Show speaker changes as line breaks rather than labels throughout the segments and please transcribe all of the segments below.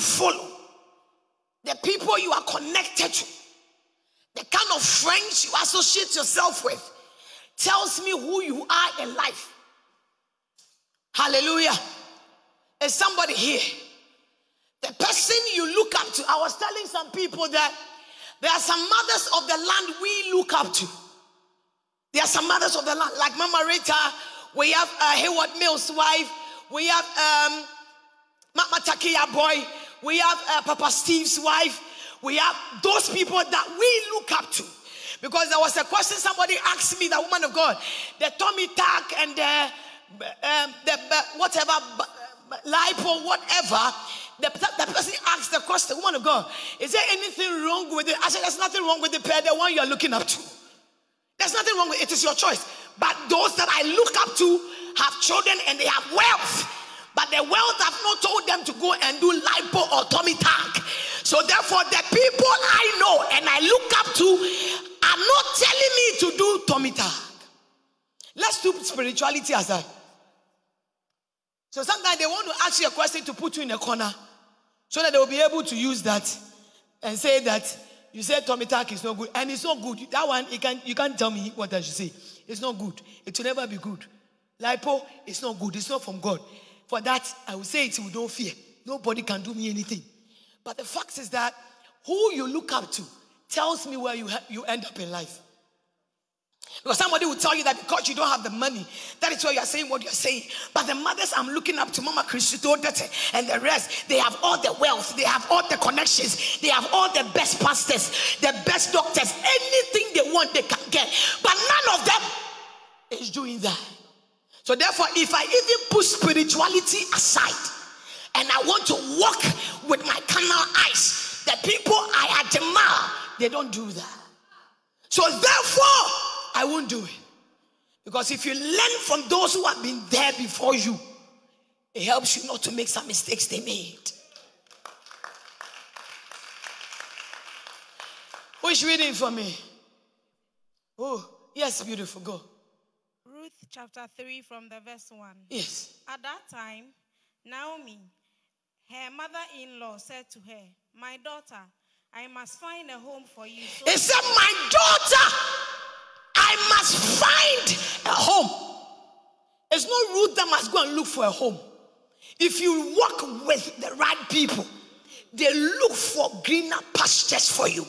follow, the people you are connected to, the kind of friends you associate yourself with, tells me who you are in life. Hallelujah. Is somebody here? The person you look up to. I was telling some people that there are some mothers of the land we look up to. There are some mothers of the land, like Mama Rita. We have uh, Heward-Mills' wife. We have um, Mama Takia boy. We have uh, Papa Steve's wife. We have those people that we look up to. Because there was a question somebody asked me, the woman of God, the tummy tuck and the, um, the whatever, lipo, whatever. The, the person asked the question, woman of God, is there anything wrong with it? I said, there's nothing wrong with the pair, the one you're looking up to. There's nothing wrong with it. It is your choice. But those that I look up to have children and they have wealth. But the wealth have not told them to go and do lipo or tummy tuck. So therefore, the people I know and I look up to are not telling me to do tummy tuck. Let's do spirituality as that. So sometimes they want to ask you a question to put you in a corner so that they will be able to use that and say that you said tummy tuck is not good and it's not good. That one you can you can't tell me what I should say. It's not good. It will never be good. Lipo is not good. It's not from God. For that, I will say it with no fear. Nobody can do me anything. But the fact is that who you look up to tells me where you, you end up in life. Because somebody will tell you that because you don't have the money, that is why you are saying what you're saying. But the mothers I'm looking up to, Mama Christo and the rest, they have all the wealth, they have all the connections, they have all the best pastors, the best doctors, anything they want, they can get. But none of them is doing that. So, therefore, if I even put spirituality aside and I want to walk with my carnal eyes, the people I admire, they don't do that. So, therefore, I won't do it. Because if you learn from those who have been there before you, it helps you not to make some mistakes they made. Who is reading for me? Oh, yes, beautiful. Go.
Ruth chapter 3 from the verse 1.
Yes.
At that time, Naomi, her mother in law, said to her, My daughter, I must find a home for you.
So he said, My daughter, I must find a home. It's not Ruth that must go and look for a home. If you walk with the right people, they look for greener pastures for you.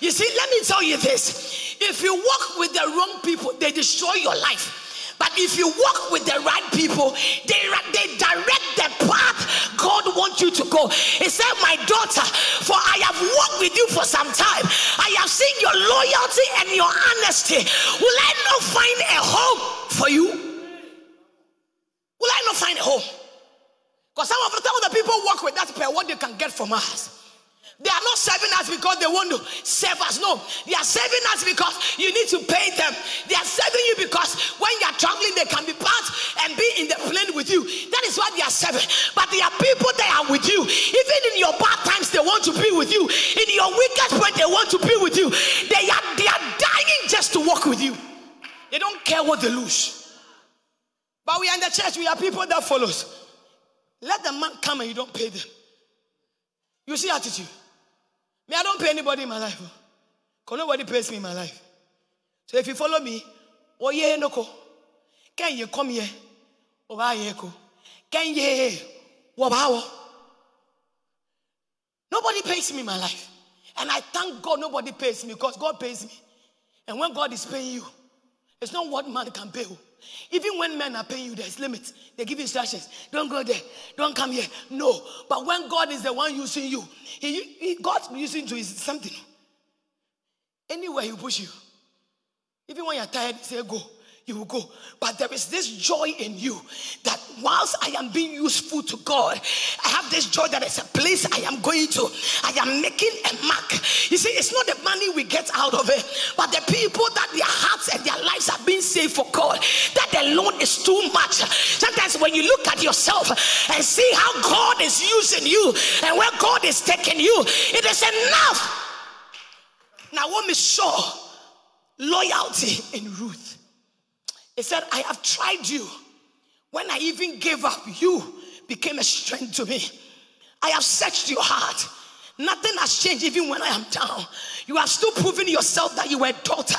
You see, let me tell you this if you walk with the wrong people, they destroy your life. But if you walk with the right people, they, they direct the path God wants you to go. He said, My daughter, for I have walked with you for some time. I have seen your loyalty and your honesty. Will I not find a home for you? Will I not find a home? Because some of the time the people walk with that pair, what they can get from us. They are not serving us because they want to serve us. No, they are serving us because you need to pay them. They are serving you because when you are traveling, they can be part and be in the plane with you. That is why they are serving. But there are people that are with you. Even in your bad times, they want to be with you. In your weakest point, they want to be with you. They are they are dying just to walk with you. They don't care what they lose. But we are in the church. We are people that follows. Let the man come and you don't pay them. You see attitude. Me, I don't pay anybody in my life. Oh. Because nobody pays me in my life. So if you follow me, oh yeah, no ko. Can you come here? Oh, I ko. Can you? Wabawo. Nobody pays me in my life. And I thank God nobody pays me because God pays me. And when God is paying you, it's not what man can pay. Oh. Even when men are paying you, there's limits. They give you instructions. Don't go there. Don't come here. No. But when God is the one using you, he, he using you is something. Anywhere he push you. Even when you're tired, say go you will go. But there is this joy in you that whilst I am being useful to God, I have this joy that it's a place I am going to. I am making a mark. You see, it's not the money we get out of it, but the people that their hearts and their lives are being saved for God. That alone is too much. Sometimes when you look at yourself and see how God is using you and where God is taking you, it is enough. Now, what me saw loyalty in Ruth. He said, I have tried you. When I even gave up, you became a strength to me. I have searched your heart. Nothing has changed even when I am down. You are still proving yourself that you were a daughter.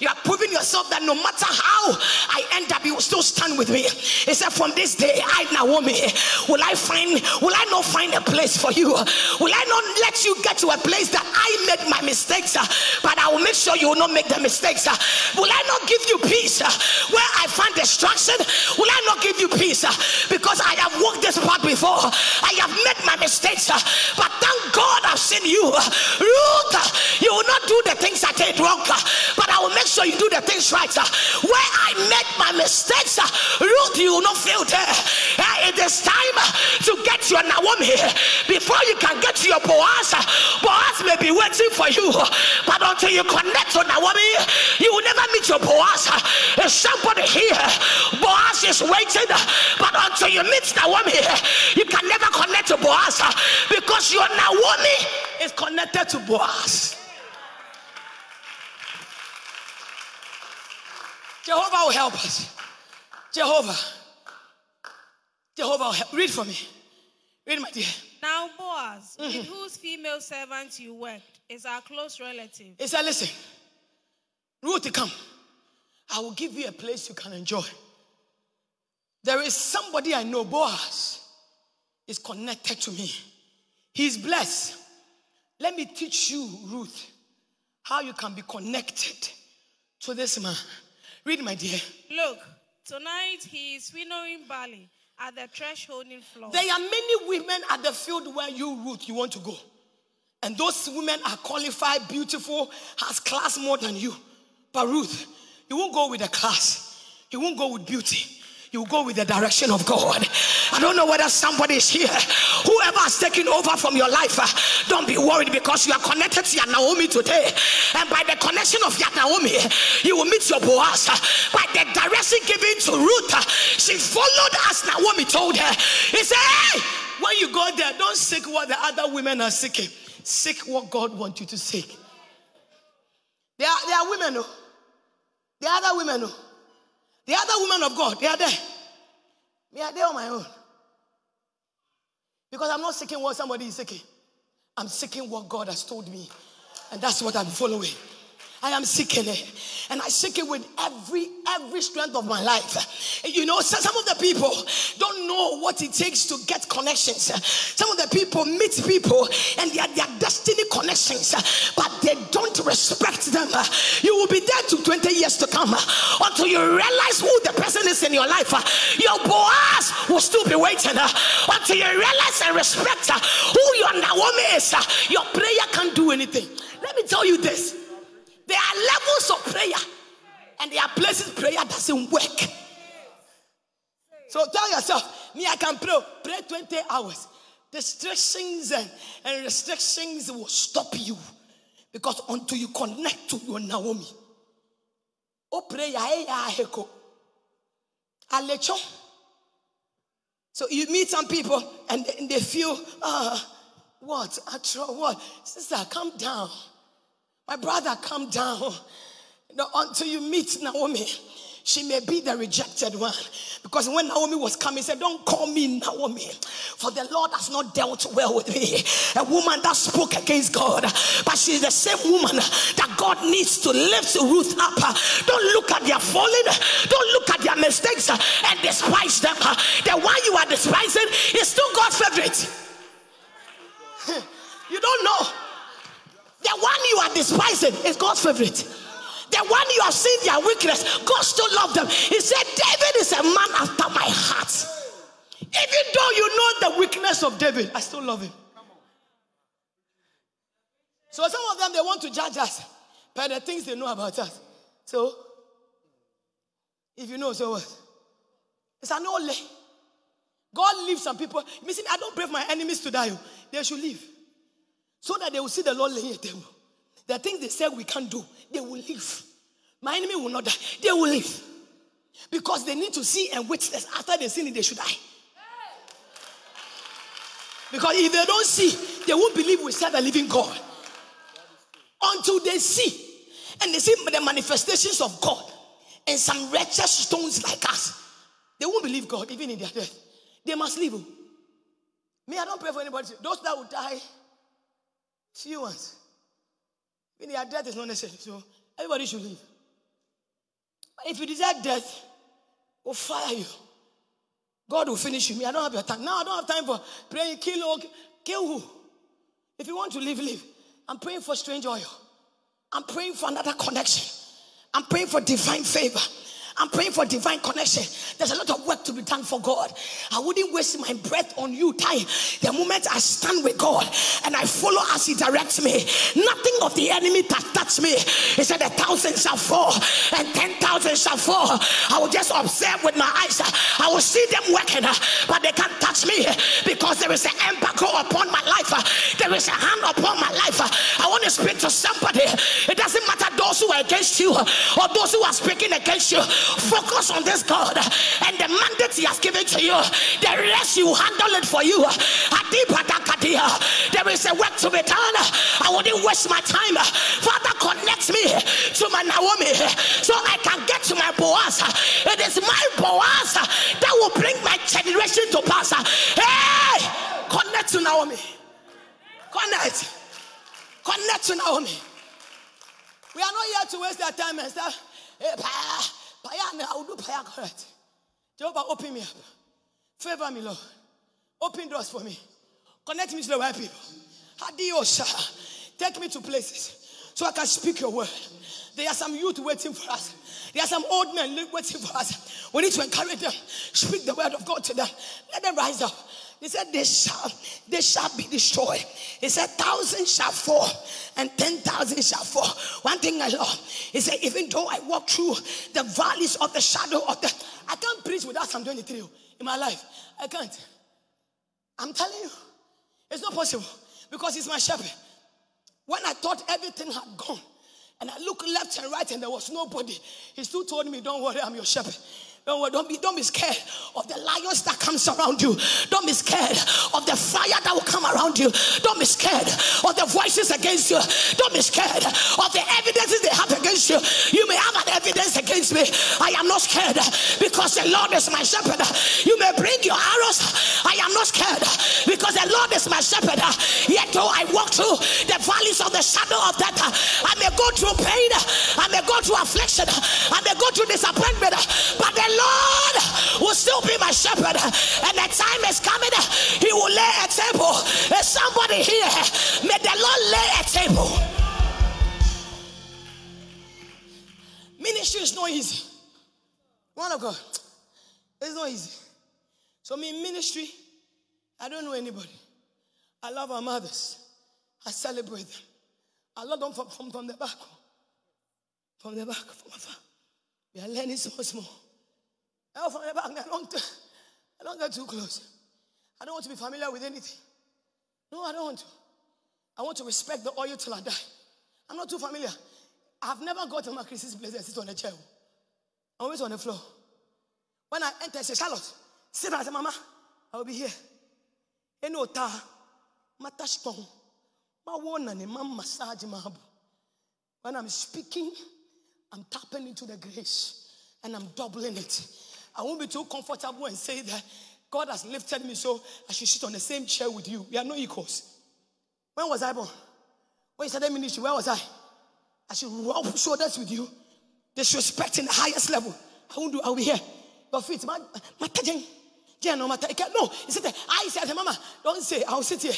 You are proving yourself that no matter how I end up, you will still stand with me. He said, From this day, I, Naomi, will I find, will I not find a place for you? Will I not let you get to a place that I made my mistakes, uh, but I will make sure you will not make the mistakes? Uh. Will I not give you peace uh, where I find destruction? Will I not give you peace because I have walked this path before? I have made my mistakes, but thank God I've seen you. Uh, Ruth, uh, you will not do the things I did wrong, uh, but I will make sure you do the things right. Where I made my mistakes, Ruth, you will not fail there. It is time to get your Naomi before you can get your Boaz. Boaz may be waiting for you, but until you connect to Naomi, you will never meet your Boaz. There's somebody here, Boaz is waiting, but until you meet Naomi, you can never connect to Boaz because your Naomi is connected to Boaz. Jehovah will help us. Jehovah. Jehovah will help. Read for me. Read, my dear.
Now, Boaz, mm-hmm. with whose female servant you worked, is our close relative.
He said, Listen, Ruth, come. I will give you a place you can enjoy. There is somebody I know, Boaz, is connected to me. He's blessed. Let me teach you, Ruth, how you can be connected to this man. Read, my dear.
Look, tonight he is winnowing barley at the thresholding floor.
There are many women at the field where you, Ruth, you want to go. And those women are qualified, beautiful, has class more than you. But Ruth, you won't go with the class. You won't go with beauty you go with the direction of God. I don't know whether somebody is here. Whoever has taken over from your life, uh, don't be worried because you are connected to your Naomi today. And by the connection of your Naomi, you will meet your Boaz. Uh, by the direction given to Ruth, uh, she followed as Naomi told her. He said, Hey, when you go there, don't seek what the other women are seeking. Seek what God wants you to seek. There are, there are women, oh. There are other women, oh. The other women of God, they are there. Me, are there on my own. Because I'm not seeking what somebody is seeking. I'm seeking what God has told me. And that's what I'm following. I am seeking it. And I seek it with every every strength of my life. You know, some of the people don't know what it takes to get connections. Some of the people meet people and they are their destiny connections, but they don't respect them. You will be there to 20 years to come until you realize who the person is in your life. Your Boaz will still be waiting until you realize and respect who your Naomi is. Your prayer can't do anything. Let me tell you this there are levels of prayer, and there are places prayer doesn't work. So tell yourself, me, I can pray, pray 20 hours. Distractions and, and restrictions will stop you. Because until you connect to your Naomi, oh prayer, heko. Alecho. So you meet some people and they feel, uh, what? What? Sister, calm down. My brother, come down. No, until you meet Naomi, she may be the rejected one. Because when Naomi was coming, said, Don't call me Naomi, for the Lord has not dealt well with me. A woman that spoke against God, but she's the same woman that God needs to lift Ruth up. Don't look at their falling, don't look at their mistakes and despise them. The one you are despising is still God's favorite. You don't know. The despising is God's favorite. The one you have seen their weakness, God still loves them. He said, David is a man after my heart. Even though you know the weakness of David, I still love him. So some of them they want to judge us by the things they know about us. So if you know, so what? It's an only. God leaves some people. See, I don't pray for my enemies to die. They should leave. So that they will see the Lord laying at them. The things they said we can't do, they will leave. My enemy will not die. They will leave. Because they need to see and witness. After they see it, they should die. Because if they don't see, they won't believe we serve a living God. Until they see. And they see the manifestations of God. And some wretched stones like us. They won't believe God even in their death. They must leave. Me, I don't pray for anybody. Those that will die, few ones. Meaning their death is not necessary. So everybody should live. But if you deserve death, we'll fire you. God will finish you. Me, I don't have your time. Now I don't have time for praying, kill or kill who? If you want to live, live. I'm praying for strange oil. I'm praying for another connection. I'm praying for divine favor. I'm praying for divine connection. There's a lot of work to be done for God. I wouldn't waste my breath on you, Ty. The moment I stand with God and I follow as He directs me, nothing of the enemy that touch me. He said, A thousand shall fall and ten thousand shall fall. I will just observe with my eyes. I will see them working, but they can't touch me because there is an embargo upon my life. There is a hand upon my life. I want to speak to somebody. It doesn't matter those who are against you or those who are speaking against you. Focus on this God and the mandate He has given to you. The rest you handle it for you. There is a work to be done. I wouldn't waste my time. Father, connect me to my Naomi so I can get to my Boaz. It is my Boaz that will bring my generation to pass. Hey, connect to Naomi. Connect. Connect to Naomi. We are not here to waste our time and stuff. I will do prayer correct. Jehovah, open me up. Favor me, Lord. Open doors for me. Connect me to the right people. Adios. Take me to places so I can speak your word. There are some youth waiting for us. There are some old men waiting for us. We need to encourage them. Speak the word of God to them. Let them rise up. He said, They shall, they shall be destroyed. He said, Thousands shall fall and ten thousand shall fall. One thing I love, he said, Even though I walk through the valleys of the shadow of the I can't preach without Psalm 23 in my life. I can't. I'm telling you, it's not possible because he's my shepherd. When I thought everything had gone, and I looked left and right and there was nobody, he still told me, Don't worry, I'm your shepherd. Don't, don't, be, don't be scared of the lions that comes around you. Don't be scared of the fire that will come around you. Don't be scared of the voices against you. Don't be scared of the evidences they have against you. You may have an evidence against me. I am not scared because the Lord is my shepherd. You may bring your arrows. I am not scared because the Lord is my shepherd. Yet though I walk through the valleys of the shadow of death, I may go through pain. I may go through affliction. I may go through disappointment. But the Lord will still be my shepherd. And the time is coming, He will lay a table. There's somebody here. May the Lord lay a table. Ministry is not easy. One of God, it's not easy. So, me ministry, I don't know anybody. I love our mothers. I celebrate them. I love them from, from, from the back. From the back, from afar. We are learning so small. Now from the back, I don't, I don't get too close. I don't want to be familiar with anything. No, I don't want to. I want to respect the oil till I die. I'm not too familiar. I've never got to my Christmas place and sit on a chair. I'm always on the floor. When I enter, I say, Charlotte, sit down. I say, Mama, I will be here. Eno ta, matash pong, ma wona ne ma massage. When I'm speaking, I'm tapping into the grace and I'm doubling it. I won't be too comfortable and say that God has lifted me so I should sit on the same chair with you. We are no equals. When was I born? When you started ministry, where was I? I should rub shoulders with you. Disrespecting the highest level. I won't do, I'll be here. Your feet, man, no, matter. No, he said, I said, Mama, don't say, I'll sit here.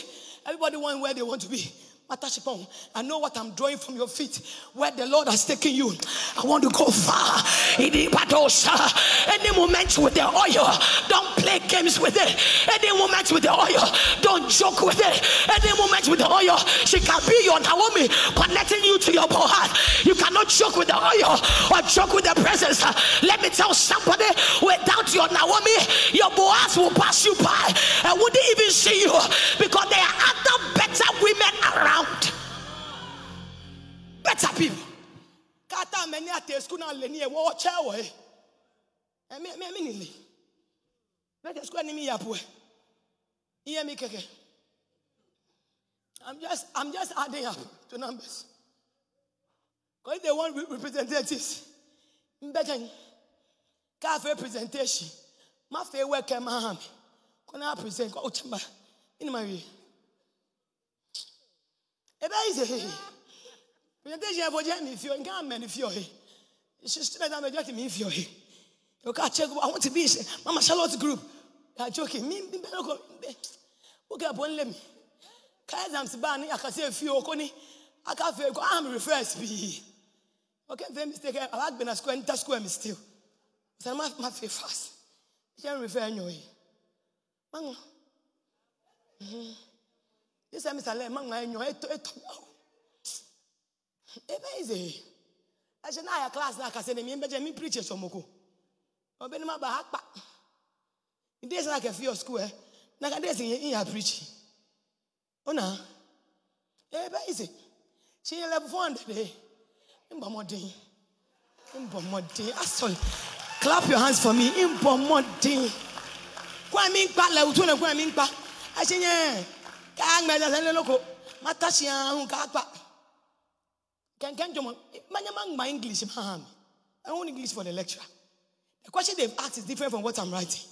Everybody want where they want to be. I know what I'm drawing from your feet, where the Lord has taken you. I want to go far. Any moment with the oil, don't play games with it. Any moment with the oil, don't joke with it. Any moment with the oil, she can be your Naomi, connecting you to your Boaz. You cannot joke with the oil or joke with the presence. Let me tell somebody, without your Naomi, your Boaz will pass you by and wouldn't even see you because there are other better women around. Better people. Kata many at the school now leni e wo chawe. E me me me ni. Better school ni mi yapwe. Iye mi keke. I'm just I'm just adding up to numbers. Because they want representatives. Mbejan. Cafe presentation. My fair work mahami. Kona present ko chamba. In my way. Ebe is presentation for Jamie if you can't man if you're here. It's just that I'm a me if you're. You can't check. I want to be Mama Charlotte group. You're joking. Me, me, me, okay, upon let me. Kaya exams ba ni akase fi okoni. Aka fe ko am refresh bi. Okay, very mistake. Me. So my my fe. Can. Mr. Le mango anyoy eto eto. Ebe ize. Aje na ya class na akase ne me mbeje me preach somoko. Obeni ma ba hakpa. Ndị esi na kefi your school eh. Na ka dey in ya preach. Ona. Ebe ize. She level 400 eh. Mbomodin. Mbomodin. Asol. Clap your hands for me. Mbomodin. Kwa mi nkpa level 2 na kwa mi nkpa. Ashenye. Ka ngbe ja sele loko. Matashi ahun ka pa. Can can you man my English man? I want English for the lecture. The question they've asked is different from what I'm writing.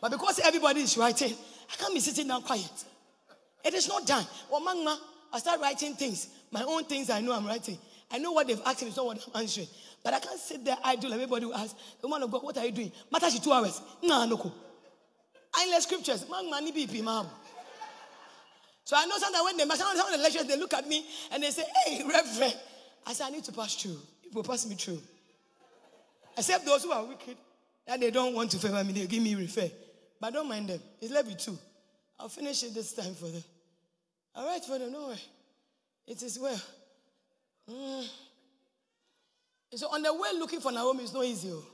But because everybody is writing, I can't be sitting down quiet. It is not done. Well, mama, I start writing things, my own things I know I'm writing. I know what they've asked me, it's not what I'm answering. But I can't sit there idle. like Everybody will ask, the woman of God, what are you doing? Matters you two hours. No, no. I left scriptures. Man, money be ma'am. So I know sometimes when they some of the lectures, they look at me and they say, Hey, Reverend. I say, I need to pass through. People pass me through. Except those who are wicked, that they don't want to favor me, they give me refer. But don't mind them. It's left with two. I'll finish it this time for them. All right, for them, no way. It is well. Mm. So on the way looking for Naomi is not easy. oh.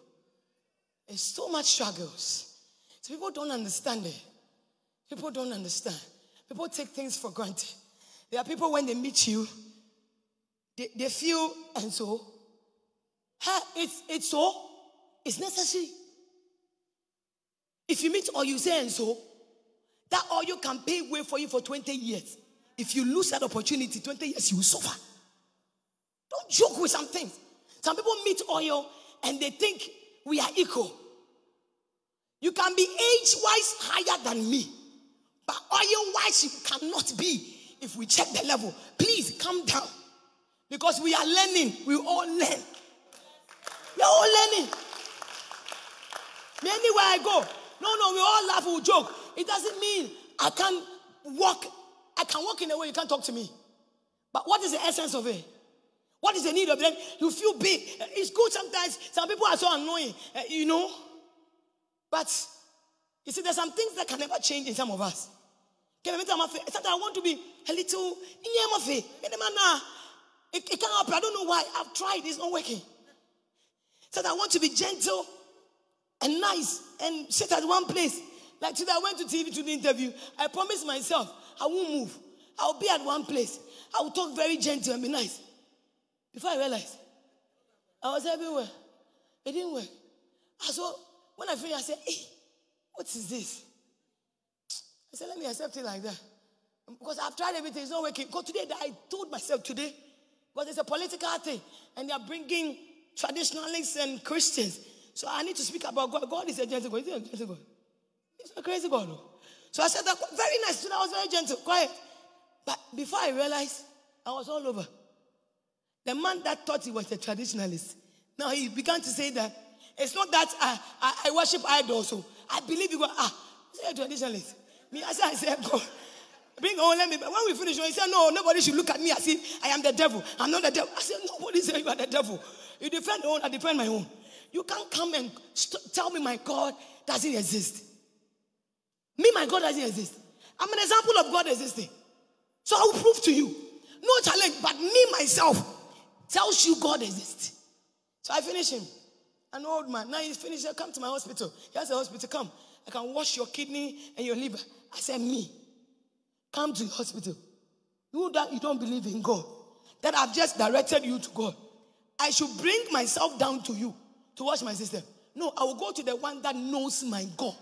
It's so much struggles. So people don't understand it. People don't understand. People take things for granted. There are people when they meet you, they, they feel, and so, it's, it's so, it's necessary. If you meet or you say, and so, that oil can pay way for you for 20 years. If you lose that opportunity, 20 years, you will suffer. Don't joke with some things. Some people meet oil and they think we are equal. You can be age wise higher than me, but oil wise, cannot be if we check the level. Please calm down because we are learning. We all learn. We are all learning. Anywhere I go, no, no, we all laugh, we joke. It doesn't mean I can't walk. I can walk in a way you can't talk to me. But what is the essence of it? What is the need of them? You feel big. It's good sometimes. Some people are so annoying, uh, you know. But you see, there's some things that can never change in some of us. Sometimes I want to be a little. It, it can't. I don't know why. I've tried. It's not working. So I want to be gentle and nice and sit at one place. Like today, I went to TV to the interview. I promised myself I won't move. I'll be at one place. I will talk very gentle and be nice. Before I realized, I was everywhere. It didn't work. I saw, when I finished, I said, hey, what is this? I said, let me accept it like that. Because I've tried everything, it's not working. Because today, I told myself today, because it's a political thing, and they are bringing traditionalists and Christians. So I need to speak about God. God is a gentle God. He's a gentle God. He's a crazy God. oh. So I said that very nice. Today I was very gentle, quiet. But before I realized, I was all over. The man that thought he was a traditionalist, now he began to say that it's not that I, I, I worship idols. So I believe you go, ah, say a traditionalist. Me, said, I said, God, bring on, let me. When we finish, he said, no, nobody should look at me as if I am the devil. I'm not the devil. I said, nobody said you are the devil. You defend your own, I defend my own. You can't come and tell me my God doesn't exist. Me, my God doesn't exist. I'm an example of God existing. So I will prove to you. No challenge, but me myself tells you God exists. So I finish him. An old man. Now he's finished. Come to my hospital. He has a hospital. Come. I can wash your kidney and your liver. I said, Me. Come to the hospital. You that you don't believe in God. That I've just directed you to God. I should bring myself down to you to wash my system. No, I will go to the one that knows my God.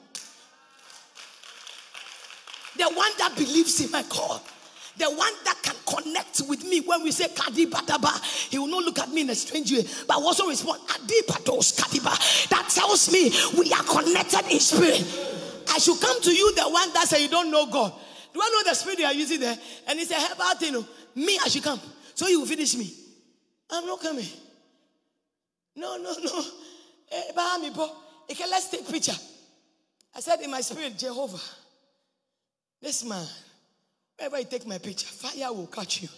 The one that believes in my God. The one that can connect with me when we say Kadiba Daba, he will not look at me in a strange way, but also respond Adiba dos Kadiba. That tells me we are connected in spirit. I should come to you, the one that say you don't know God. Do I know the spirit you are using there? And it's a herbal thing. oh. Me, I should come. So you will finish me. I'm not coming. No, no, no. Eh. Okay, let's take picture. I said in my spirit, Jehovah, this man, wherever you take my picture, fire will catch you.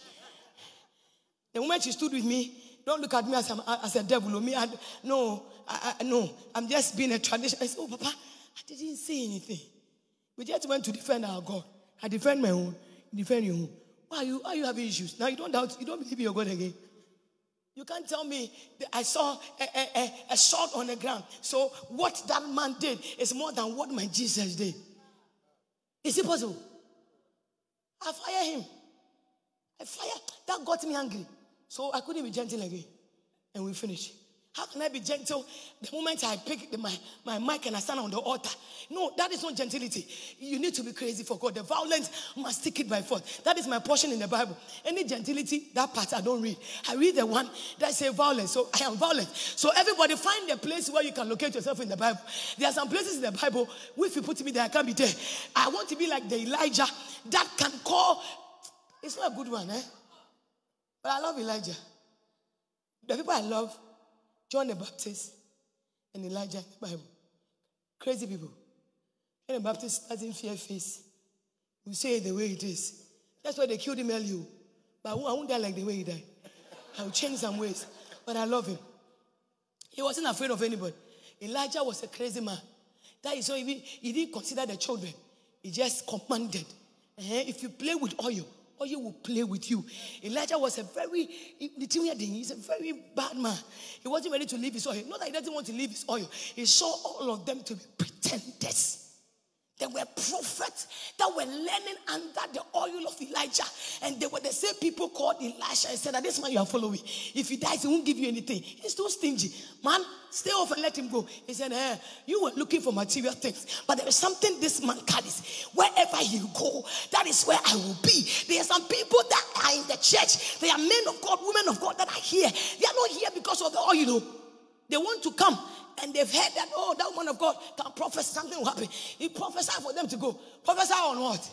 The moment she stood with me, don't look at me as, a- as a devil. or Me, I, no, I, I, no, I'm just being a tradition. I said, oh, Papa, I didn't say anything. We just went to defend our God. I defend my own. Defend your own. Why are you, why are you having issues? Now you don't doubt, you don't believe your God again. You can't tell me that I saw a, a, a, a sword on the ground. So what that man did is more than what my Jesus did. Is it possible? I fire him. I fire. That got me angry. So I couldn't be gentle again. And we finished. How can I be gentle the moment I pick the, my, my mic and I stand on the altar? No, that is not gentility. You need to be crazy for God. The violence must take it by force. That is my portion in the Bible. Any gentility, that part I don't read. I read the one that says violence. So I am violent. So everybody find a place where you can locate yourself in the Bible. There are some places in the Bible, where if you put me there, I can't be there. I want to be like the Elijah that can call. It's not a good one, eh? But I love Elijah. The people I love, John the Baptist and Elijah in the Bible. Crazy people. John the Baptist doesn't fear face. We say it the way it is. That's why they killed him earlier. But I won't die like the way he died. I will change some ways. But I love him. He wasn't afraid of anybody. Elijah was a crazy man. That is why he didn't consider the children. He just commanded. Eh, If you play with oil, oil will play with you. Elijah was a very, the thing here, he's a very bad man. He wasn't ready to leave his oil. Not that he doesn't want to leave his oil. He saw all of them to be pretenders. There were prophets that were learning under the oil of Elijah. And they were the same people called Elisha and said that this man you are following, if he dies, he won't give you anything. He's too stingy. Man, stay off and let him go. He said, eh, You were looking for material things, but there is something this man carries. Wherever he go, that is where I will be. There are some people that are in the church. They are men of God, women of God that are here. They are not here because of the oil. They want to come and they've heard that, oh, that woman of God can prophesy, something will happen. He prophesied for them to go. Prophesy on what?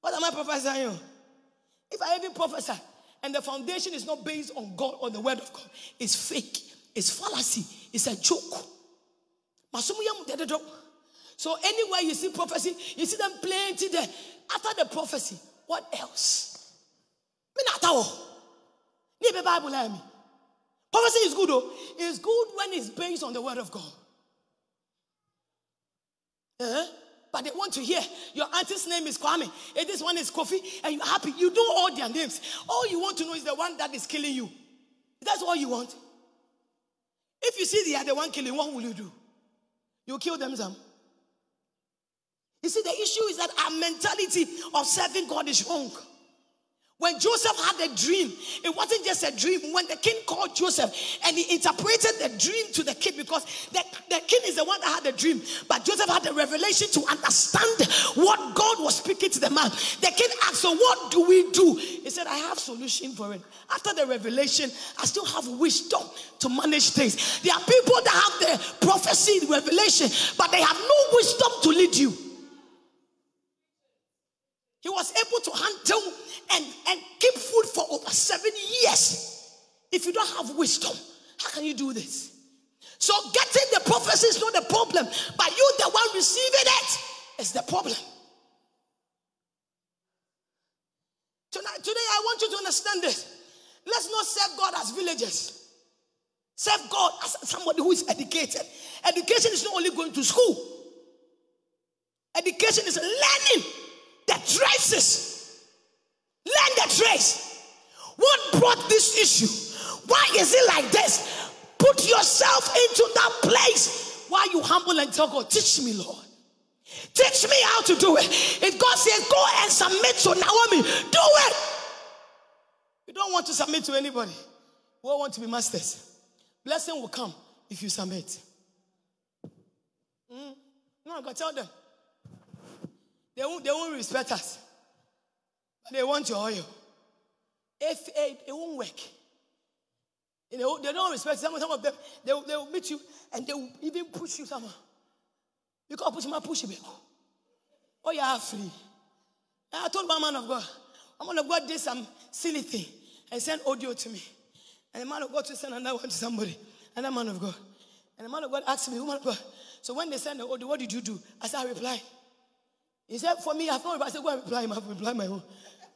What am I prophesying? If I even prophesy and the foundation is not based on God or the word of God, it's fake, it's fallacy, it's a joke. So anywhere you see prophecy, you see them plenty there. After the prophecy, what else? Me not Bible me. Prophecy is good though. It's good when it's based on the word of God. Uh-huh. But they want to hear your auntie's name is Kwame, and this one is Kofi, and you're happy. You know all their names. All you want to know is the one that is killing you. That's all you want. If you see the other one killing, what will you do? You kill them, some. You see, the issue is that our mentality of serving God is wrong. When Joseph had a dream, it wasn't just a dream. When the king called Joseph and he interpreted the dream to the king because the, the king is the one that had the dream, but Joseph had the revelation to understand what God was speaking to the man. The king asked, So what do we do? He said, I have solution for it. After the revelation, I still have wisdom to manage things. There are people that have the prophecy, revelation, but they have no wisdom to lead you. He was able to handle and, and keep food for over seven years. If you don't have wisdom, how can you do this? So getting the prophecy is not the problem, but you, the one receiving it, is the problem. Tonight, today, I want you to understand this. Let's not serve God as villagers. Serve God as somebody who is educated. Education is not only going to school. Education is learning the traces. Learn the trace. What brought this issue? Why is it like this? Put yourself into that place while you humble and tell God, teach me, Lord. Teach me how to do it. If God says, go and submit to Naomi, do it. You don't want to submit to anybody. We all want to be masters. Blessing will come if you submit. Mm. No, God, tell them. They won't, they won't respect us. But they want your oil. If it, it won't work. Know, they don't respect some, some of them. They, will- they will meet you and they will even push you somewhere. You can't push my push you. Back. Oh, you are free. I told my man of God, oh, I'm gonna God did some silly thing and send audio to me. And the man of God to send another one to somebody, another man of God. And the man of God asked me, woman of God, so when they send the audio, what did you do? I said, I reply. He said, for me, I've not I said, go and reply him. I've replied my own.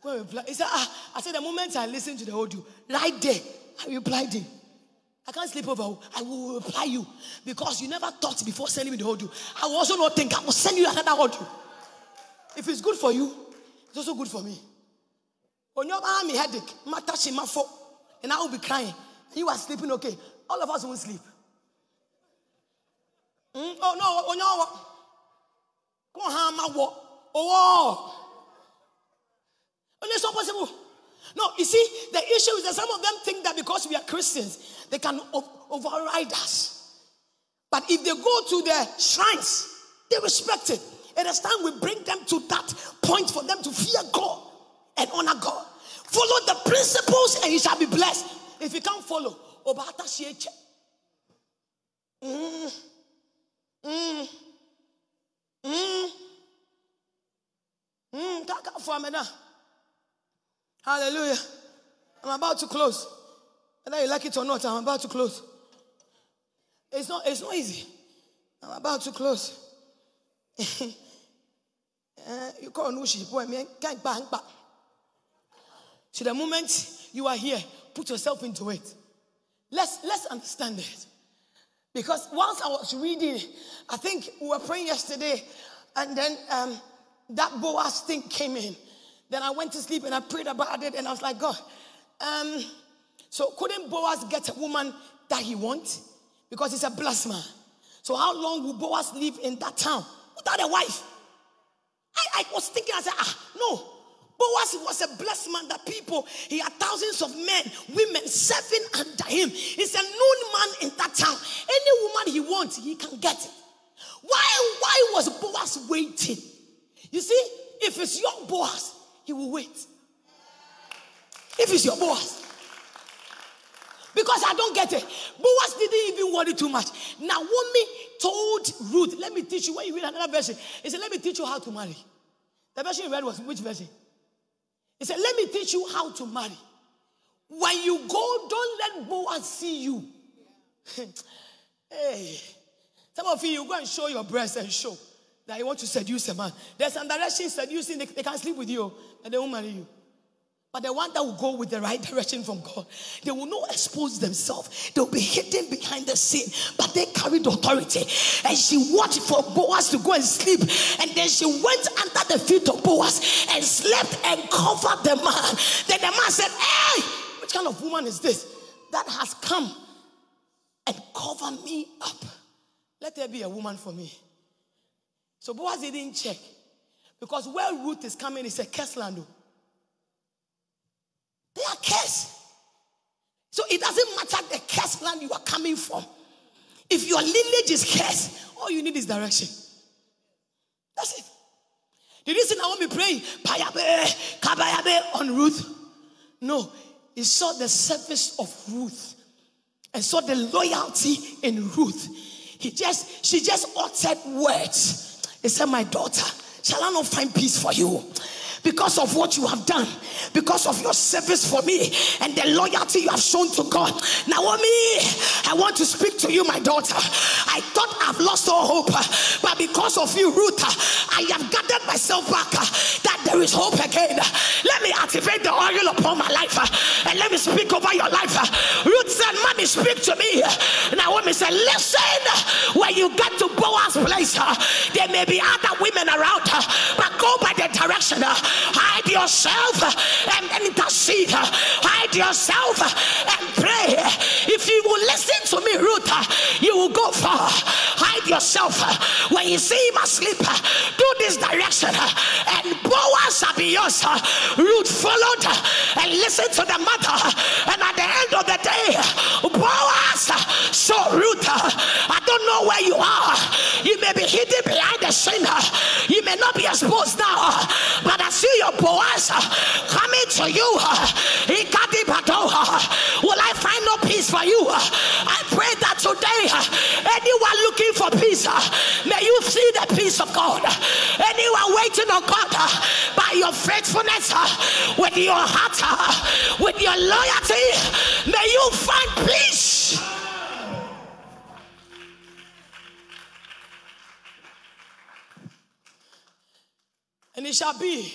Go and reply. He said, ah, I said, the moment I listen to the audio, right there, I replied him. I can't sleep over. I will reply you because you never thought before sending me the audio. I will also not think I will send you another audio. If it's good for you, it's also good for me. When you're having a headache, my touching my foot, and I will be crying. You are sleeping okay. All of us won't sleep. Mm? Oh no, oh no. Go? Oh, it's not possible. No, you see, the issue is that some of them think that because we are Christians, they can override us. But if they go to the shrines, they respect it. It is time we bring them to that point for them to fear God and honor God. Follow the principles and you shall be blessed. If you can't follow, sheche. Mm. Mm. Mm. Mm. Kaka Hallelujah. I'm about to close. Whether you like it or not, I'm about to close. It's not, it's not easy. I'm about to close. uh, you call no sheep. So the moment you are here, put yourself into it. Let's let's understand it. Because once I was reading, I think we were praying yesterday, and then um, that Boaz thing came in. Then I went to sleep and I prayed about it, and I was like, God, um, so couldn't Boaz get a woman that he wants? Because he's a blessed man. So how long will Boaz live in that town without a wife? I, I was thinking, I said, ah, no. Boaz was a blessed man that people, he had thousands of men, women serving under him. He's a known man in that town. Any woman he wants, he can get it. Why, why was Boaz waiting? You see, if it's your Boaz, he will wait. If it's your Boaz. Because I don't get it. Boaz didn't even worry too much. Naomi told Ruth, let me teach you. When you read another version, he said, let me teach you how to marry. The version you read was which version? He said, let me teach you how to marry. When you go, don't let Boaz see you. hey, some of you, you go and show your breasts and show that you want to seduce a man. There's some direction seducing, they, they can sleep with you oh, and they won't marry you. But the one that will go with the right direction from God, they will not expose themselves. They'll be hidden behind the scene, but they carried authority. And she watched for Boaz to go and sleep. And then she went under the feet of Boaz and slept and covered the man. Then the man said, Hey, which kind of woman is this that has come and covered me up? Let there be a woman for me. So Boaz didn't check because where Ruth is coming is a land. Oh. They are cursed. So it doesn't matter the cursed land you are coming from. If your lineage is cursed, all you need is direction. That's it. Did you see Naomi praying, Payabe, Kabayabe on Ruth? No, he saw the service of Ruth and saw the loyalty in Ruth. He just, she just uttered words. He said, My daughter, shall I not find peace for you? Because of what you have done, because of your service for me, and the loyalty you have shown to God. Naomi, I want to speak to you, my daughter. I thought I've lost all hope, but because of you, Ruth, I have gathered myself back that there is hope again. Let me activate the oil upon my life and let me speak over your life. Ruth said, Mommy, speak to me. Naomi said, Listen, when you get to Boaz's place, there may be other women around, but go by the direction hide yourself and, intercede. Hide yourself and pray. If you will listen to me, Ruth, you will go far. Hide yourself. When you see him asleep, do this direction, and Boaz be yours. Ruth followed and listened to the mother, and at the end of the day, Boaz saw Ruth. I don't know where you are. You may be hidden behind the sin. You may not be exposed now, but I see your Boaz coming to you. Find you of God. Anyone waiting on God, by by your faithfulness, uh, with your heart, uh, with your loyalty, may you find peace. And it shall be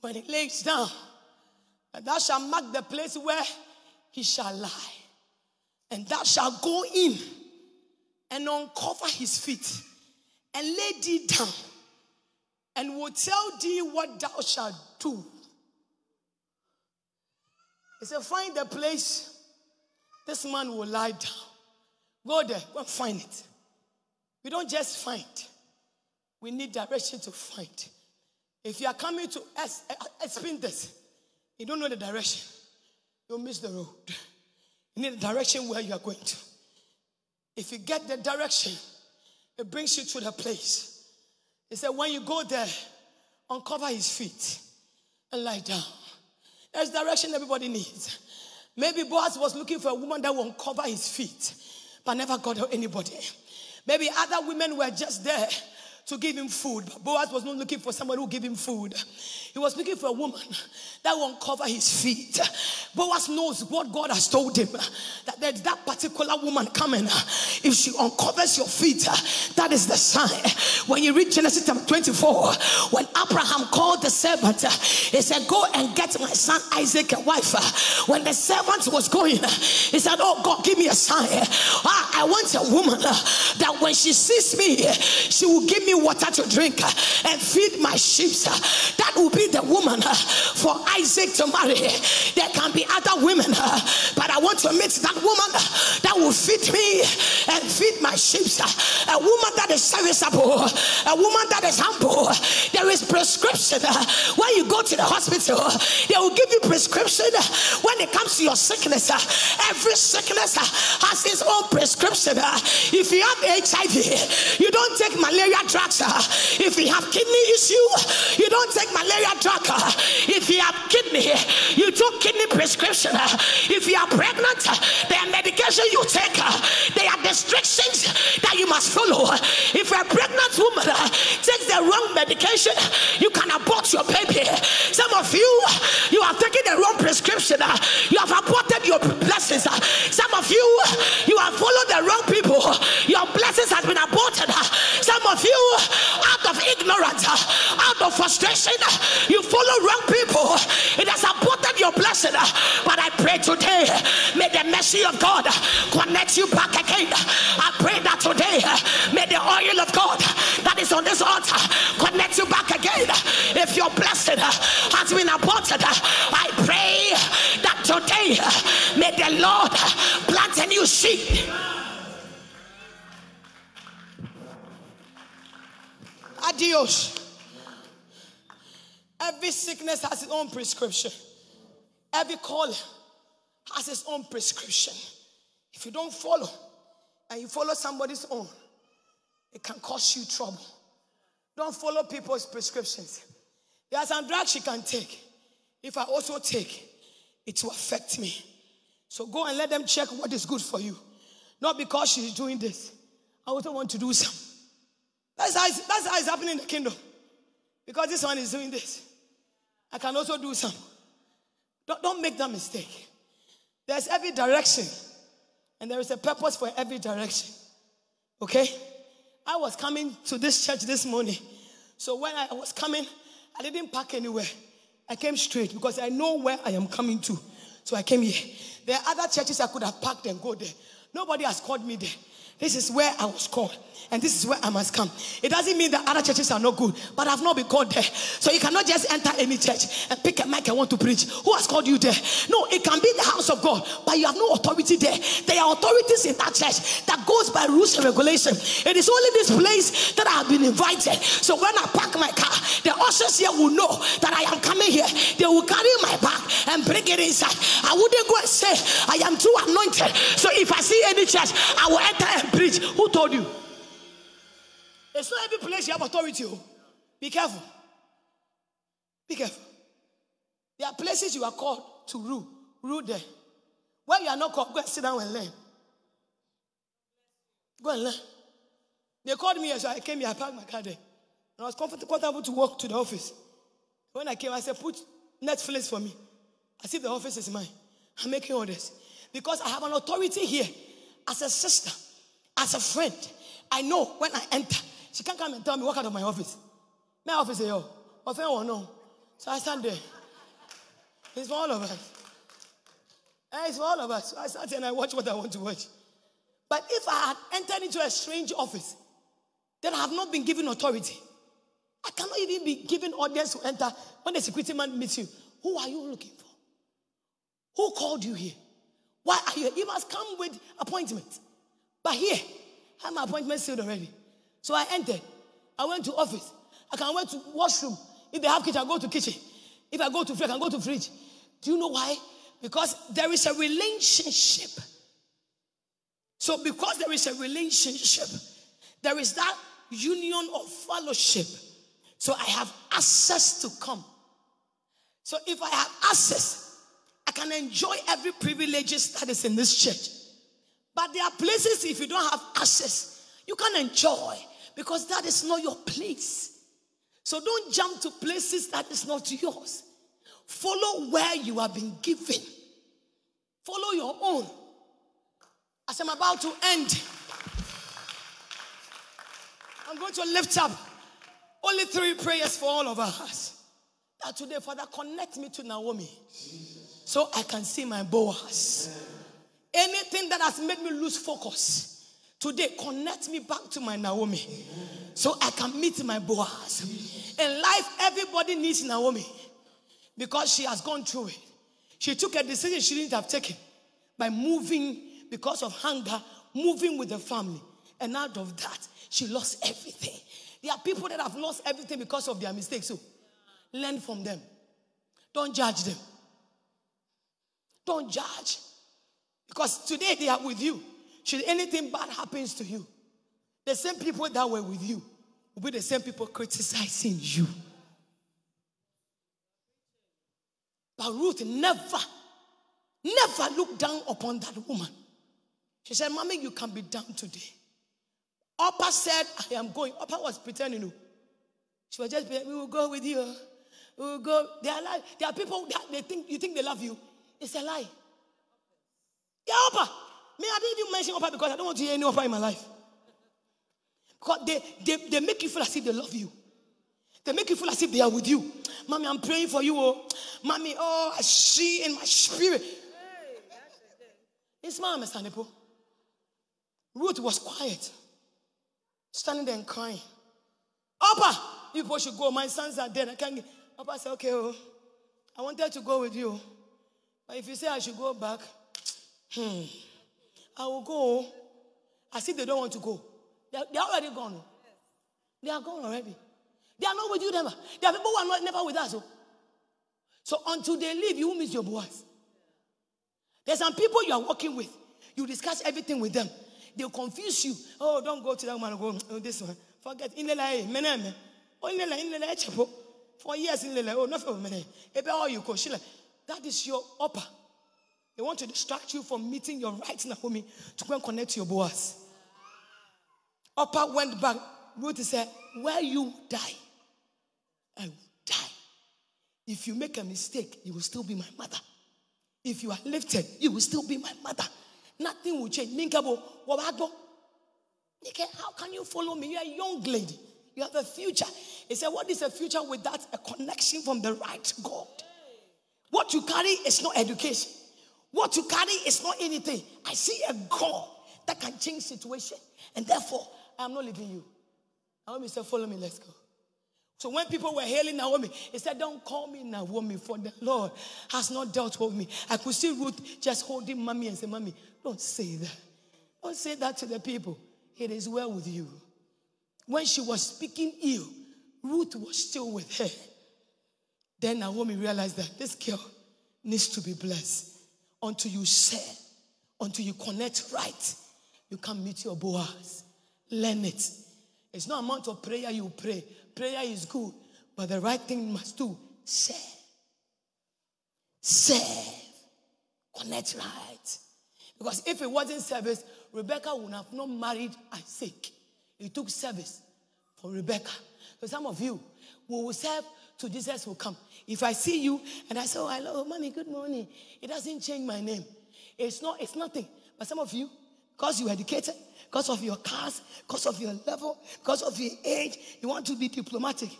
when he lays down, and thou shalt mark the place where he shall lie. And thou shalt go in and uncover his feet and lay thee down and will tell thee what thou shalt do. He said, Find the place this man will lie down. Go there, go and find it. We don't just find, we need direction to find. If you are coming to explain this, you don't know the direction, you'll miss the road. You need a direction where you are going to. If you get the direction, it brings you to the place. He said, when you go there, uncover his feet and lie down. There's direction everybody needs. Maybe Boaz was looking for a woman that will uncover his feet, but never got anybody. Maybe other women were just there to give him food. Boaz was not looking for someone who give him food. He was looking for a woman that will uncover his feet. Boaz knows what God has told him that there's that particular woman coming. If she uncovers your feet, that is the sign. When you read Genesis 24, when Abraham called the servant, he said, Go and get my son Isaac a wife. When the servant was going, he said, Oh God, give me a sign. Ah, I want a woman that when she sees me, she will give me water to drink uh, and feed my sheep. That will be the woman uh, for Isaac to marry. There can be other women, uh, but I want to meet that woman uh, that will feed me and feed my sheep. A woman that is serviceable, a woman that is humble. There is prescription. When you go to the hospital, they will give you prescription when it comes to your sickness. Every sickness has its own prescription. If you have HIV, you don't take malaria drugs if you have kidney issue, you don't take malaria drug. If you have kidney, you took kidney prescription. If you are pregnant, there are medication you take. There are restrictions that you must follow. If a pregnant woman takes the wrong medication, you can abort your baby. Some of you, you have taken the wrong prescription. You have aborted your blessings. Some of you, you have followed the wrong people. Your blessings have been aborted. Some of you, out of ignorance, out of frustration, you follow wrong people. It has aborted your blessing. But I pray today, may the mercy of God connect you back again. I pray that today, may the oil of God that is on this altar connect you back again. If your blessing has been aborted, I pray that today, may the Lord plant a new seed. Adios. Every sickness has its own prescription. Every calling has its own prescription. If you don't follow and you follow somebody's own, it can cause you trouble. Don't follow people's prescriptions. There are some drugs you can take. If I also take, it will affect me. So go and let them check what is good for you. Not because she's doing this. I also want to do some. That's how, that's how it's happening in the kingdom. Because this one is doing this. I can also do some. Don't, don't make that mistake. There's every direction, and there is a purpose for every direction. Okay? I was coming to this church this morning. So when I was coming, I didn't park anywhere. I came straight because I know where I am coming to. So I came here. There are other churches I could have parked and go there. Nobody has called me there. This is where I was called and this is where I must come. It doesn't mean that other churches are not good, but I've not been called there. So you cannot just enter any church and pick a mic and want to preach. Who has called you there? No, it can be the house of God, but you have no authority there. There are authorities in that church that goes by rules and regulation. It is only this place that I have been invited. So when I park my car, the ushers here will know that I am coming here. They will carry my bag and bring it inside. I wouldn't go and say I am too anointed. So if I see any church, I will enter and preach. Who told you? It's not every place you have authority. Oh. Be careful. Be careful. There are places you are called to rule. Rule there. Where you are not called, go and sit down and learn. Go and learn. They called me, so I came here, I parked my car there. And I was comfortable to walk to the office. When I came, I said, put Netflix for me. I see the office is mine. I'm making orders. Because I have an authority here as a sister, as a friend. I know when I enter, she can't come and tell me walk out of my office. My office is yo. Offend or no. So I stand there. It's for all of us. Eh, It's for all of us. I sat and I watch what I want to watch. But if I had entered into a strange office, then I have not been given authority. I cannot even be given audience to enter when the security man meets you. Who are you looking for? Who called you here? Why are you here? You must come with appointment. But here, I have my appointment sealed already. So I entered. I went to office. I can went to washroom. If they have kitchen, I go to kitchen. If I go to fridge, I can go to fridge. Do you know why? Because there is a relationship. So because there is a relationship, there is that union of fellowship. So I have access to come. So if I have access, I can enjoy every privileges that is in this church. But there are places if you don't have access, you can't enjoy because that is not your place. So don't jump to places that is not yours. Follow where you have been given. Follow your own. As I'm about to end, I'm going to lift up only three prayers for all of us. That today, Father, connect me to Naomi so I can see my Boaz. Anything that has made me lose focus, today, connect me back to my Naomi so I can meet my Boaz. In life, everybody needs Naomi because she has gone through it. She took a decision she didn't have taken by moving because of hunger, moving with the family. And out of that, she lost everything. There are people that have lost everything because of their mistakes. So learn from them. Don't judge them. Don't judge. Because today they are with you. Should anything bad happens to you, the same people that were with you will be the same people criticizing you. But Ruth never, never looked down upon that woman. She said, Mommy, you can be down today. Orpah said, I am going. Orpah was pretending. Know. She was just, we will go with you. We will go. They are there are people that they think you think they love you. It's a lie. Yeah, Orpah. Me, I didn't even mention Orpah because I don't want to hear any Orpah in my life. Because they, they, they make you feel as if they love you. They make you feel as if they are with you. Mommy, I'm praying for you. Oh. Mommy, oh, I see in my spirit. It's my understanding. Ruth was quiet, standing there and crying. Orpah, you people should go. My sons are dead. I can't get. Orpah said, okay, oh, I wanted to go with you. But if you say I should go back, hmm, I will go. I see they don't want to go. They are, they are already gone. They are gone already. They are not with you never. There are people who are not, never with us. Oh. So until they leave, you will miss your boys. There's some people you are working with. You discuss everything with them. They'll confuse you. Oh, don't go to that one. Go oh, this one. Forget. Eh, oh, eh, for years. Oh, not for men. Ebe all you go. That is your Orpah. They want to distract you from meeting your right Naomi to go and connect to your Boaz. Orpah went back. Ruth said, Where you die, I will die. If you make a mistake, you will still be my mother. If you are lifted, you will still be my mother. Nothing will change. Ninkabo, wabagbo. Nike, how can you follow me? You're a young lady. You have a future. He said, What is a future without a connection from the right God? What you carry is not education. What you carry is not anything. I see a God that can change situation. And therefore, I am not leaving you. Naomi said, Follow me, let's go. So when people were hailing Naomi, he said, Don't call me Naomi, for the Lord has not dealt with me. I could see Ruth just holding mommy and say, Mommy, don't say that. Don't say that to the people. It is well with you. When she was speaking ill, Ruth was still with her. Then Naomi realized that this girl needs to be blessed. Until you share, until you connect right, you can meet your Boaz. Learn it. It's not amount of prayer you pray. Prayer is good, but the right thing must do. Serve. Serve. Connect right. Because if it wasn't service, Rebecca would have not married Isaac. It took service for Rebecca. So some of you will serve to Jesus will come. If I see you and I say, Oh, hello, mommy, good morning, it doesn't change my name. It's not, it's nothing. But some of you, because you're educated, because of your class, because of your level, because of your age, you want to be diplomatic. You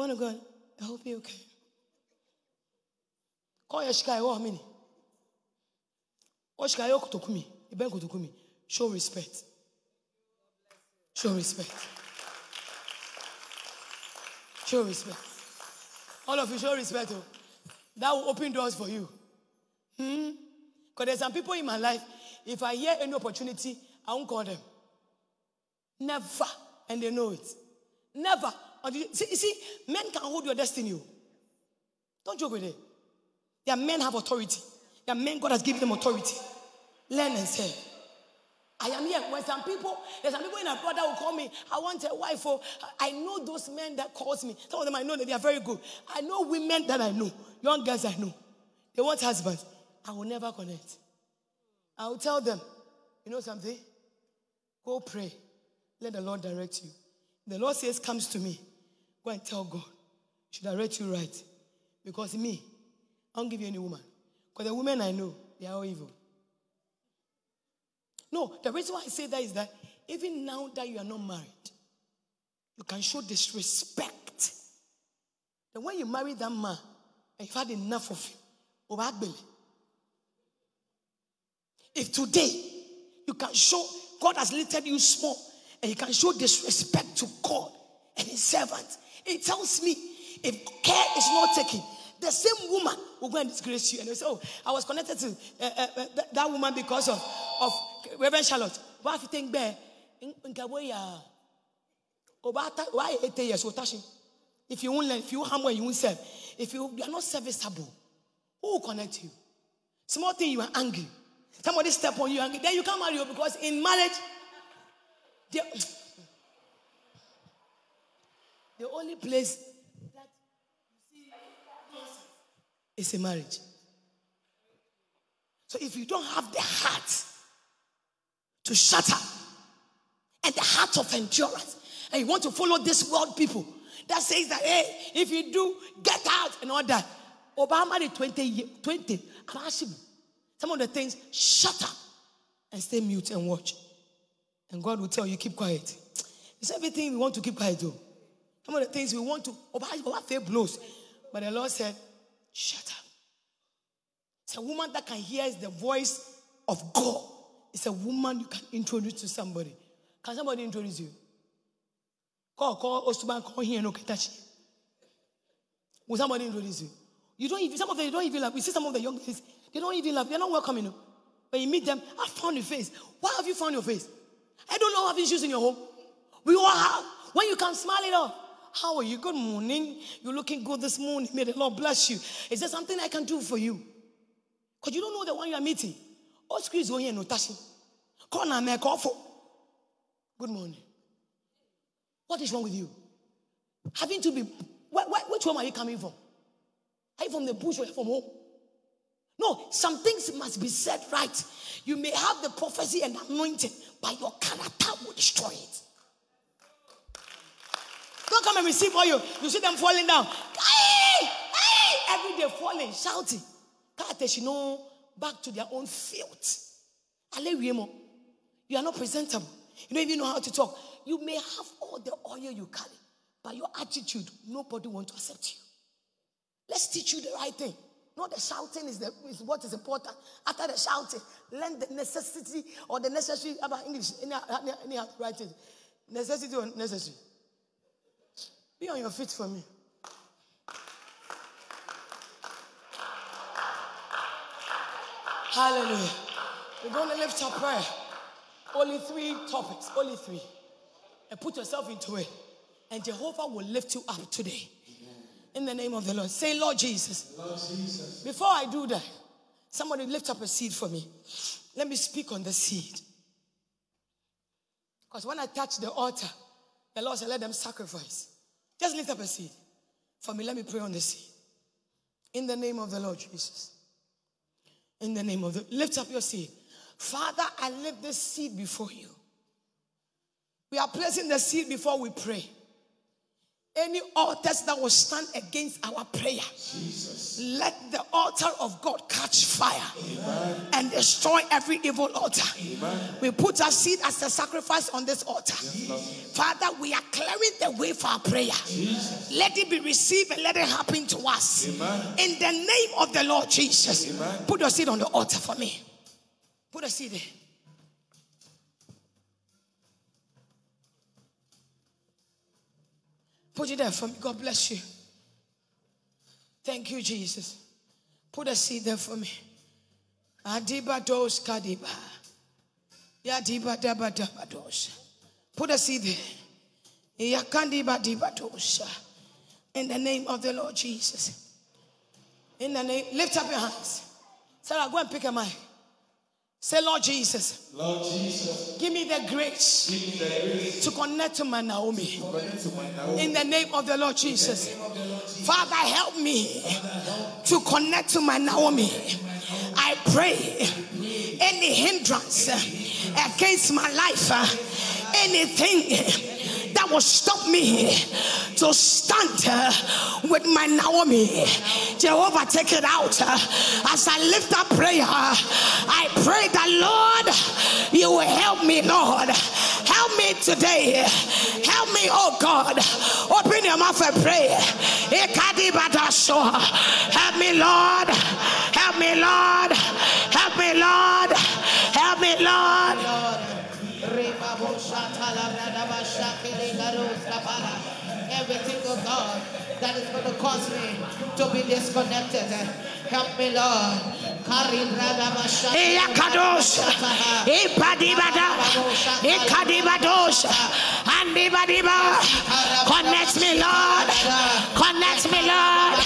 want to go, I hope you're okay. Call your sky. Iben kutokumi. Show respect. Show respect. Show respect. All of you show respect. Oh. That will open doors for you. Hmm? Because there's some people in my life, if I hear any opportunity, I won't call them. Never. And they know it. Never. See, you see, men can hold your destiny. Oh. Don't joke with it. Their men have authority. Their men, God has given them authority. Learn and serve. I am here. When some people, there's some people in abroad that will call me, I want a wife. Or oh. I know those men that calls me. Some of them I know that they are very good. I know women that I know, young girls I know. They want husbands. I will never connect. I will tell them, you know something? Go pray. Let the Lord direct you. The Lord says, comes to me. Go and tell God. Should direct you right. Because me, I don't give you any woman. Because the women I know, they are all evil. No, the reason why I say that is that even now that you are not married, you can show disrespect. Then when you marry that man, and you've had enough of him, if today you can show God has lifted you small and you can show disrespect to God and his servants, it tells me if care is not taken, the same woman will go and disgrace you. And they say, Oh, I was connected to uh, uh, uh, that woman because of, of Reverend Charlotte. Why you think bear? Why eight years? If you won't learn, if you harm where you won't serve, if you, you are not serviceable, who will connect you? Small thing, you are angry. Somebody step on you, and then you can't marry you because in marriage, the, the only place that you see is a marriage. So if you don't have the heart to shut up and the heart of endurance, and you want to follow this world people that says that, hey, if you do, get out and all that. Obama did 20, 20, some of the things, shut up and stay mute and watch. And God will tell you, keep quiet. It's everything we want to keep quiet though. Some of the things we want to, oh, our faith blows. But the Lord said, shut up. It's a woman that can hear the voice of God. It's a woman you can introduce to somebody. Can somebody introduce you? Call, call Osuban, call here, no Kitachi. Will somebody introduce you? You don't even, some of them, you don't even like, we see some of the young kids, they don't even love. They're not welcoming you. When you meet them, I found your face. Why have you found your face? I don't know have issues in your home. We all have. When you can smile it off. How are you? Good morning. You're looking good this morning. May the Lord bless you. Is there something I can do for you? Because you don't know the one you are meeting. Oh, squeeze going no touching. Call now, make off. Good morning. What is wrong with you? Having to be, which home are you coming from? Are you from the bush or from home? No, some things must be said right. You may have the prophecy and anointing, but your character will destroy it. Don't come and receive oil. You You see them falling down. Every day falling, shouting. You know, back to their own field. You are not presentable. You don't even know how to talk. You may have all the oil you carry, but your attitude, nobody want to accept you. Let's teach you the right thing. Not the shouting is, the, is what is important. After the shouting, learn the necessity or the necessary about English. Anyhow, any, write it. Necessity or necessary. Be on your feet for me. Hallelujah. We're going to lift up prayer. Only three topics. Only three. And put yourself into it. And Jehovah will lift you up today in the name of the Lord. Say, Lord Jesus.
Lord Jesus.
Before I do that, somebody lift up a seed for me. Let me speak on the seed. Because when I touch the altar, the Lord said, let them sacrifice. Just lift up a seed. For me, let me pray on the seed. In the name of the Lord Jesus. In the name of the lift up your seed. Father, I lift this seed before you. We are placing the seed before we pray. Any altars that will stand against our prayer,
Jesus.
let the altar of God catch fire and destroy every evil altar. We put our seed as a sacrifice on this altar. Father, we are clearing the way for our prayer. Let it be received and let it happen to us. In the name of the Lord Jesus. Put your seed on the altar for me. Put a seed there. Put it there for me. God bless you. Thank you, Jesus. Put a seed there for me. Adiba dos kadiba. Yadiba daba daba dos. Put a seed there. Yakandiba diba dos. In the name of the Lord Jesus. In the name, lift up your hands. Sarah, go and pick a mic. Say, Lord Jesus,
Lord Jesus,
give me the grace
give me the grace
to connect to my Naomi.
to connect to my Naomi.
In the name of the Lord Jesus. Father, help me to connect to my Naomi. I pray any hindrance against my life, anything that will stop me to stand uh, with my Naomi. Jehovah, take it out. Uh, As I lift up prayer, I pray that Lord, you will help me, Lord. Help me today. Help me, oh God. Open your mouth and pray. Help me, Lord. Help me, Lord.
Cause me to be disconnected. Help me, Lord.
Iyakados, Ipadibada, Ikadibados, Andibadiba. Connect me, Lord. Connect me, Lord.